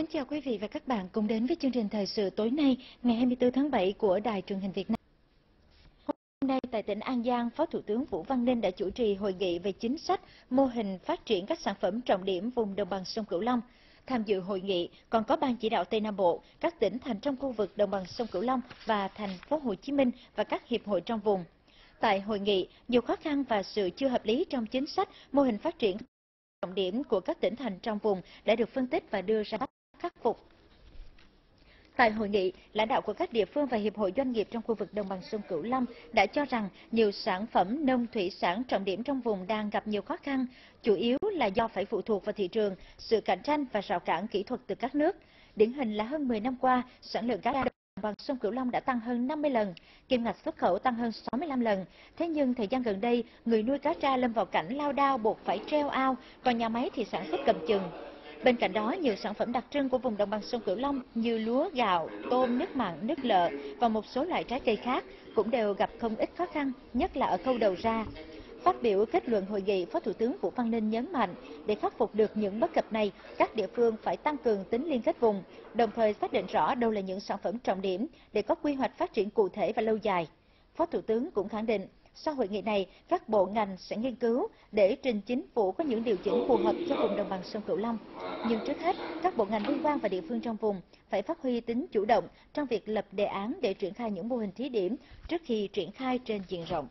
kính chào quý vị và các bạn cùng đến với chương trình thời sự tối nay ngày 24 tháng 7 của Đài truyền hình Việt Nam. Hôm nay tại tỉnh An Giang, Phó Thủ tướng Vũ Văn Ninh đã chủ trì hội nghị về chính sách, mô hình phát triển các sản phẩm trọng điểm vùng đồng bằng sông Cửu Long. Tham dự hội nghị còn có Ban chỉ đạo Tây Nam Bộ, các tỉnh thành trong khu vực đồng bằng sông Cửu Long và thành phố Hồ Chí Minh và các hiệp hội trong vùng. Tại hội nghị, nhiều khó khăn và sự chưa hợp lý trong chính sách, mô hình phát triển trọng điểm của các tỉnh thành trong vùng đã được phân tích và đưa ra khắc phục. Tại hội nghị, lãnh đạo của các địa phương và hiệp hội doanh nghiệp trong khu vực đồng bằng sông Cửu Long đã cho rằng nhiều sản phẩm nông thủy sản trọng điểm trong vùng đang gặp nhiều khó khăn, chủ yếu là do phải phụ thuộc vào thị trường, sự cạnh tranh và rào cản kỹ thuật từ các nước. Điển hình là hơn 10 năm qua, sản lượng cá đồng bằng sông Cửu Long đã tăng hơn 50 lần, kim ngạch xuất khẩu tăng hơn 65 lần. Thế nhưng thời gian gần đây, người nuôi cá tra lâm vào cảnh lao đao buộc phải treo ao, còn nhà máy thì sản xuất cầm chừng. Bên cạnh đó, nhiều sản phẩm đặc trưng của vùng đồng bằng sông Cửu Long như lúa, gạo, tôm, nước mặn, nước lợ và một số loại trái cây khác cũng đều gặp không ít khó khăn, nhất là ở khâu đầu ra. Phát biểu kết luận hội nghị, Phó Thủ tướng Vũ Văn Ninh nhấn mạnh, để khắc phục được những bất cập này, các địa phương phải tăng cường tính liên kết vùng, đồng thời xác định rõ đâu là những sản phẩm trọng điểm để có quy hoạch phát triển cụ thể và lâu dài. Phó Thủ tướng cũng khẳng định, sau hội nghị này, các bộ ngành sẽ nghiên cứu để trình chính phủ có những điều chỉnh phù hợp cho vùng đồng bằng sông Cửu Long. Nhưng trước hết, các bộ ngành liên quan và địa phương trong vùng phải phát huy tính chủ động trong việc lập đề án để triển khai những mô hình thí điểm trước khi triển khai trên diện rộng.